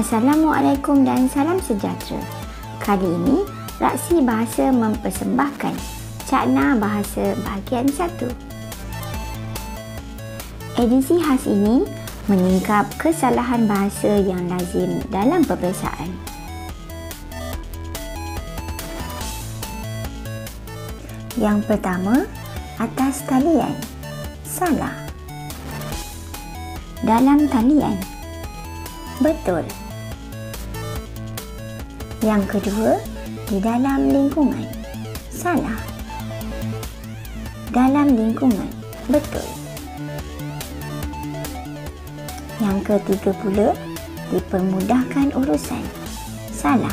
Assalamualaikum dan salam sejahtera. Kali ini, Raksi Bahasa mempersembahkan Cakna Bahasa bahagian 1. Edisi khas ini menyingkap kesalahan bahasa yang lazim dalam peperiksaan. Yang pertama, atas talian. Salah. Dalam talian. Betul. Yang kedua, di dalam lingkungan. Salah. Dalam lingkungan. Betul. Yang ketiga pula, dipermudahkan urusan. Salah.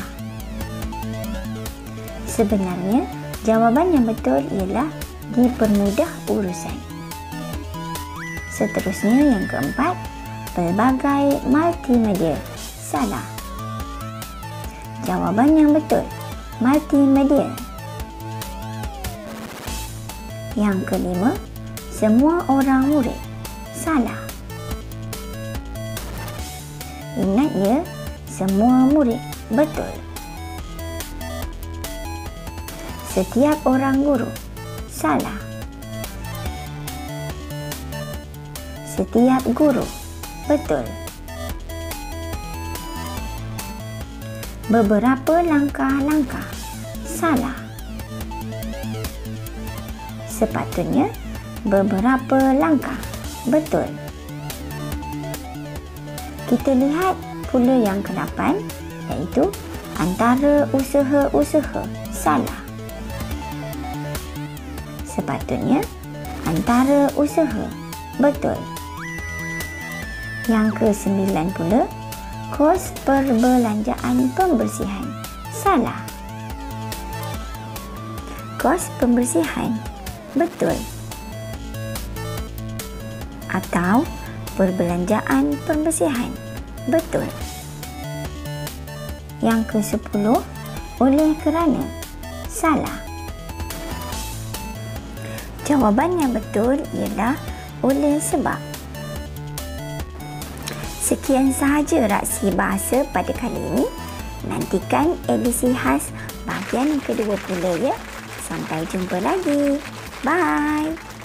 Sebenarnya, jawapan yang betul ialah dipermudah urusan. Seterusnya yang keempat, pelbagai multimedia. Salah. Jawapan yang betul, multimedia. Yang kelima, semua orang murid. Salah. Ingat ya, semua murid. Betul. Setiap orang guru. Salah. Setiap guru. Betul. Beberapa langkah-langkah. Salah. Sepatutnya beberapa langkah. Betul. Kita lihat pula yang ke-8 iaitu antara usaha-usaha salah. Sepatutnya antara usaha betul. Yang ke-9 pula kos perbelanjaan pembersihan salah. Kos pembersihan betul. Atau perbelanjaan pembersihan. Betul. Yang ke-10, oleh kerana. Salah. Jawapan yang betul ialah oleh sebab. Sekian sahaja raksi bahasa pada kali ini. Nantikan edisi khas bahagian kedua pula ya. Sampai jumpa lagi. Bye.